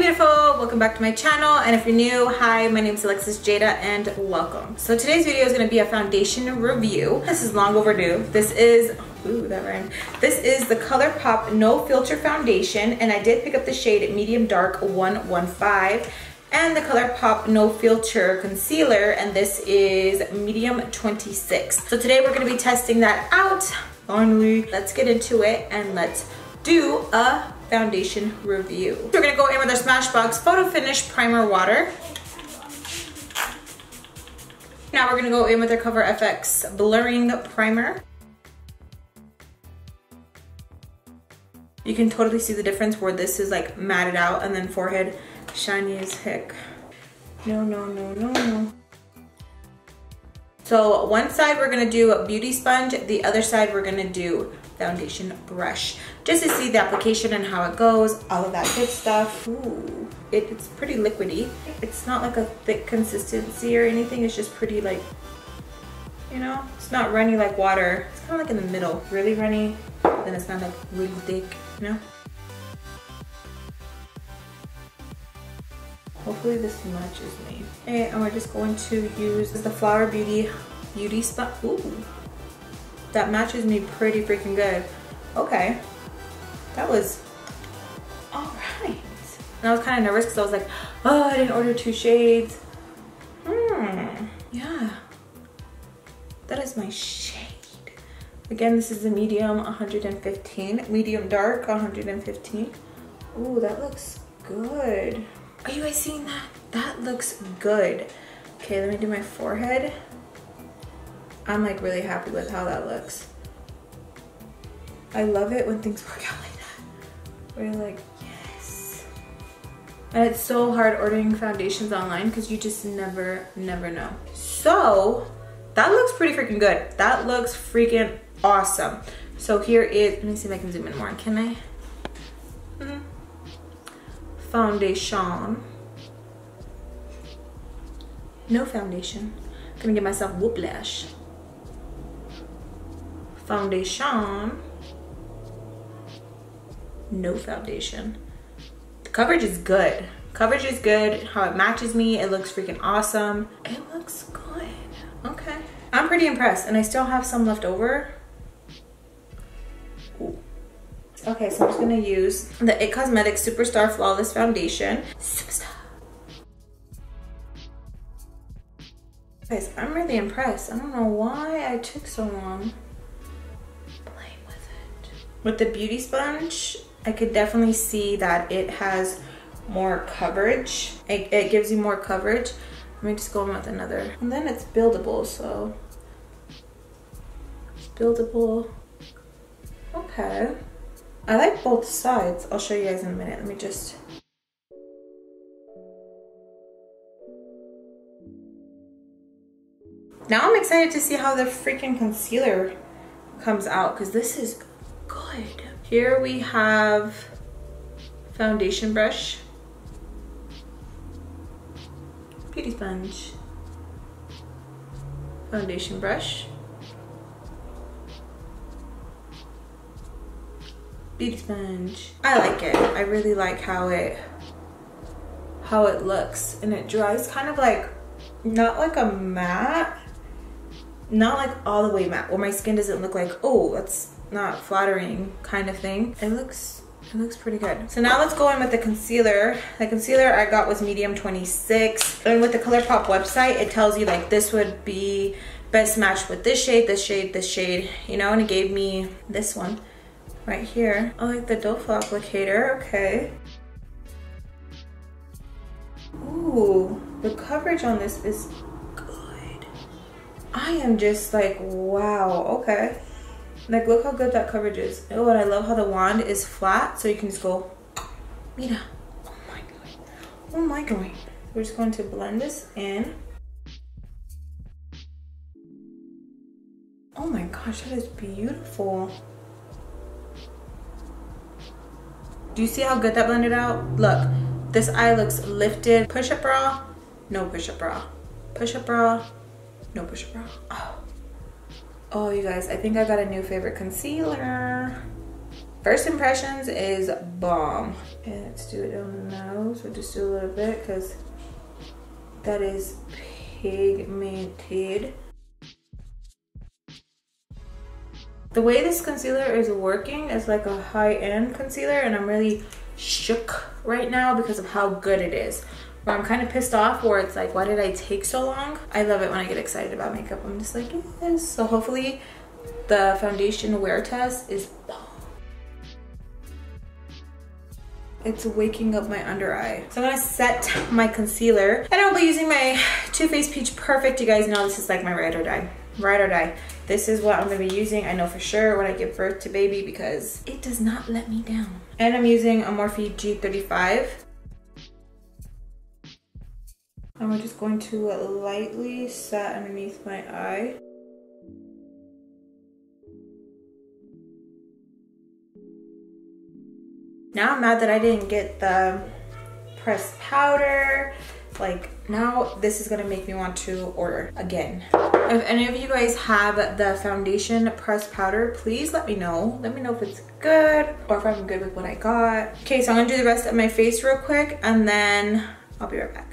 beautiful, welcome back to my channel. And if you're new, hi, my name is Alexis Jayda and welcome. So today's video is gonna be a foundation review. This is long overdue. This is, ooh, that rhymed. This is the ColourPop No Filter Foundation and I did pick up the shade Medium Dark 115 and the ColourPop No Filter Concealer and this is Medium 26. So today we're gonna be testing that out. Finally, let's get into it and let's do a foundation review. We're gonna go in with our Smashbox Photo Finish Primer Water. Now we're gonna go in with our Cover FX Blurring Primer. You can totally see the difference where this is like matted out and then forehead shiny as heck. No, no, no, no, no. So one side we're gonna do a beauty sponge, the other side we're gonna do foundation brush just to see the application and how it goes, all of that good stuff. Ooh, it, it's pretty liquidy. It's not like a thick consistency or anything. It's just pretty like, you know, it's not runny like water. It's kind of like in the middle, really runny, then it's not like really thick, you know? Hopefully this matches me. Okay, and we're just going to use the Flower Beauty Beauty Spot. Ooh, that matches me pretty freaking good. Okay, that was all right. And I was kind of nervous because I was like, oh, I didn't order two shades. Hmm, yeah, that is my shade. Again, this is a medium 115, medium dark 115. Ooh, that looks good. Are you guys seeing that? That looks good. Okay, let me do my forehead. I'm like really happy with how that looks. I love it when things work out like that. Where you're like, yes. And it's so hard ordering foundations online because you just never, never know. So that looks pretty freaking good. That looks freaking awesome. So here is, let me see if I can zoom in more. Can I? Mm -hmm. Foundation. No foundation. I'm gonna give myself whiplash foundation. No foundation. The coverage is good. Coverage is good. How it matches me it looks freaking awesome. It looks good. Okay. I'm pretty impressed and i still have some left over. Ooh. okay so i'm just gonna use the it cosmetics superstar flawless foundation. Superstar. Guys, I'm really impressed. I don't know why I took so long. With the beauty sponge, I could definitely see that it has more coverage. It, it gives you more coverage. Let me just go in with another. And then it's buildable, so. It's buildable. Okay. I like both sides. I'll show you guys in a minute. Let me just. Now I'm excited to see how the freaking concealer comes out because this is good. Here we have foundation brush, beauty sponge, foundation brush, beauty sponge. I like it. I really like how it how it looks and it dries kind of like not like a matte not like all the way matte where my skin doesn't look like oh that's not flattering kind of thing. It looks it looks pretty good. So now let's go in with the concealer. The concealer I got was medium 26. And with the ColourPop website, it tells you like this would be best matched with this shade, this shade, this shade, you know, and it gave me this one right here. I like the doe applicator, okay. Ooh, the coverage on this is good. I am just like, wow, okay. Like, look how good that coverage is. Oh, and I love how the wand is flat, so you can just go, mira, oh my god, oh my god. We're just going to blend this in. Oh my gosh, that is beautiful. Do you see how good that blended out? Look, this eye looks lifted. Push-up bra, no push-up bra. Push-up bra, no push-up bra. Oh. Oh, you guys, I think I got a new favorite concealer. First impressions is bomb. Let's do it on the nose. We'll just do a little bit because that is pigmented. The way this concealer is working is like a high-end concealer and I'm really shook right now because of how good it is. Where I'm kind of pissed off where it's like, why did I take so long? I love it when I get excited about makeup. I'm just like, yes. So hopefully the foundation wear test is bomb. It's waking up my under eye. So I'm gonna set my concealer and I'll be using my Too Faced Peach Perfect. You guys know this is like my ride or die, ride or die. This is what I'm gonna be using. I know for sure when I give birth to baby because it does not let me down. And I'm using a Morphe G35. And we're just going to lightly set underneath my eye. Now I'm mad that I didn't get the pressed powder. Like now this is gonna make me want to order again. If any of you guys have the foundation pressed powder, please let me know. Let me know if it's good or if I'm good with what I got. Okay, so I'm gonna do the rest of my face real quick and then I'll be right back.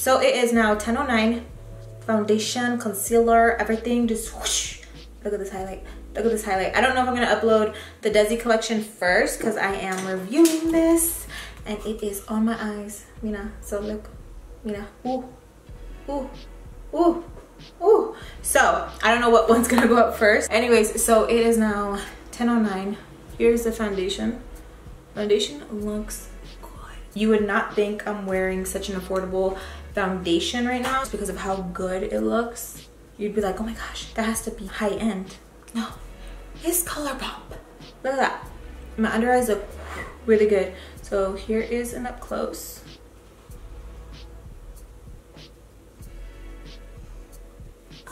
So it is now 10.09. Foundation, concealer, everything just whoosh. Look at this highlight. Look at this highlight. I don't know if I'm gonna upload the Desi collection first because I am reviewing this and it is on my eyes, Mina. So look, Mina, ooh, ooh, ooh, ooh. So I don't know what one's gonna go up first. Anyways, so it is now 10.09. Here's the foundation. Foundation looks. You would not think I'm wearing such an affordable foundation right now because of how good it looks. You'd be like, oh my gosh, that has to be high end. No, it's ColourPop. Look at that. My under eyes look really good. So here is an up close.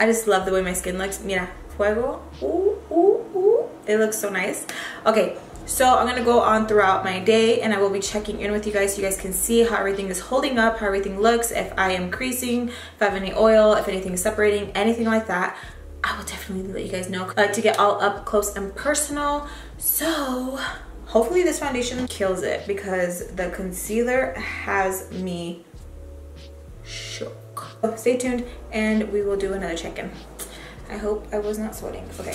I just love the way my skin looks. Mira, fuego. Ooh, ooh, ooh. It looks so nice. Okay, so I'm gonna go on throughout my day and I will be checking in with you guys so you guys can see how everything is holding up, how everything looks, if I am creasing, if I have any oil, if anything is separating, anything like that. I will definitely let you guys know. Like to get all up close and personal. So hopefully this foundation kills it because the concealer has me shook. So stay tuned and we will do another check-in. I hope I was not sweating. Okay.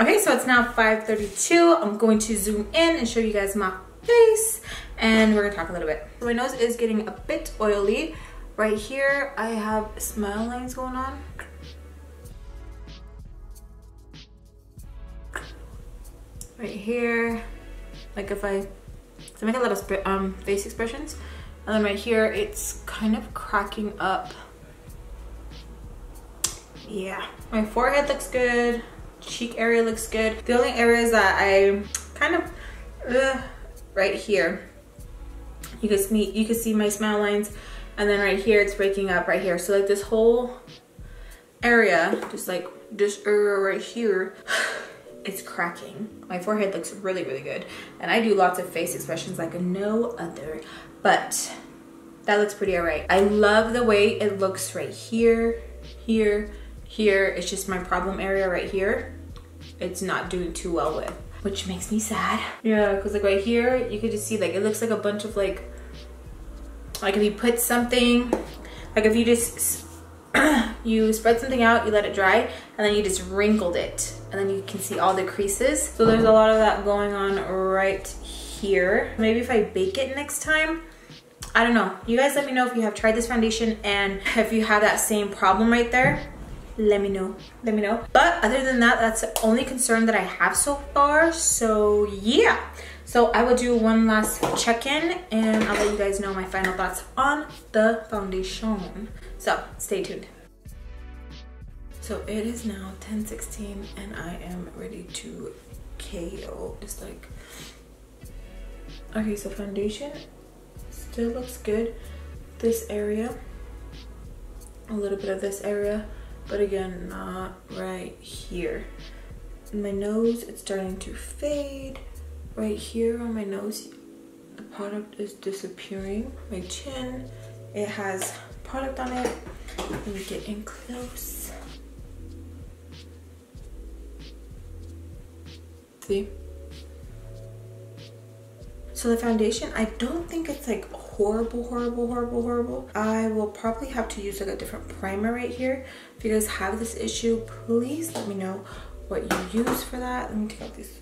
Okay, so it's now 5.32. I'm going to zoom in and show you guys my face and we're gonna talk a little bit. My nose is getting a bit oily. Right here, I have smile lines going on. right here like if I to make a little um, face expressions and then right here it's kind of cracking up yeah my forehead looks good cheek area looks good the only areas that I kind of uh, right here you can see you can see my smile lines and then right here it's breaking up right here so like this whole area just like this area right here it's cracking. My forehead looks really, really good. And I do lots of face expressions like no other, but that looks pretty all right. I love the way it looks right here, here, here. It's just my problem area right here. It's not doing too well with, which makes me sad. Yeah, because like right here, you could just see like, it looks like a bunch of like, like if you put something, like if you just you spread something out, you let it dry, and then you just wrinkled it. And then you can see all the creases. So there's a lot of that going on right here. Maybe if I bake it next time, I don't know. You guys let me know if you have tried this foundation and if you have that same problem right there. Let me know. Let me know. But other than that, that's the only concern that I have so far. So yeah. So I will do one last check-in and I'll let you guys know my final thoughts on the foundation. So stay tuned. So it is now 10:16 and I am ready to KO. Just like okay, so foundation still looks good. This area, a little bit of this area, but again, not right here. my nose, it's starting to fade. Right here on my nose, the product is disappearing. My chin, it has product on it. Let me get in close. See? So the foundation, I don't think it's like horrible, horrible, horrible, horrible. I will probably have to use like a different primer right here. If you guys have this issue, please let me know what you use for that. Let me take out these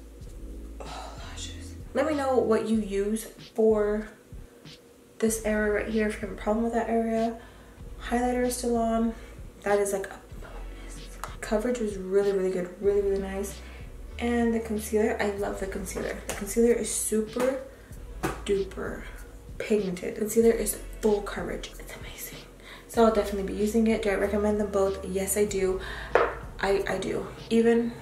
oh, lashes. Let me know what you use for this area right here if you have a problem with that area. Highlighter is still on. That is like a bonus. Coverage was really, really good. Really, really nice. And the concealer, I love the concealer. The concealer is super duper pigmented. Concealer is full coverage. It's amazing. So I'll definitely be using it. Do I recommend them both? Yes, I do. I, I do. Even,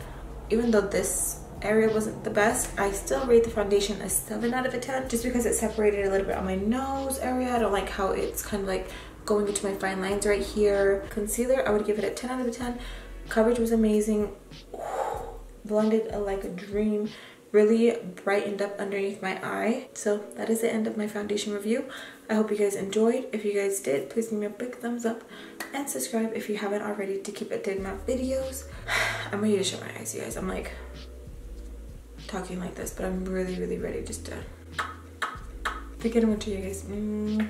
even though this area wasn't the best, I still rate the foundation a 7 out of a 10 just because it separated a little bit on my nose area. I don't like how it's kind of like going into my fine lines right here. Concealer, I would give it a 10 out of a 10. Coverage was amazing. Blended like a dream really brightened up underneath my eye. So that is the end of my foundation review. I hope you guys enjoyed. If you guys did, please give me a big thumbs up and subscribe if you haven't already to keep updated my videos. I'm ready to shut my eyes, you guys. I'm like talking like this, but I'm really, really ready just to, to get them into you guys. Mm.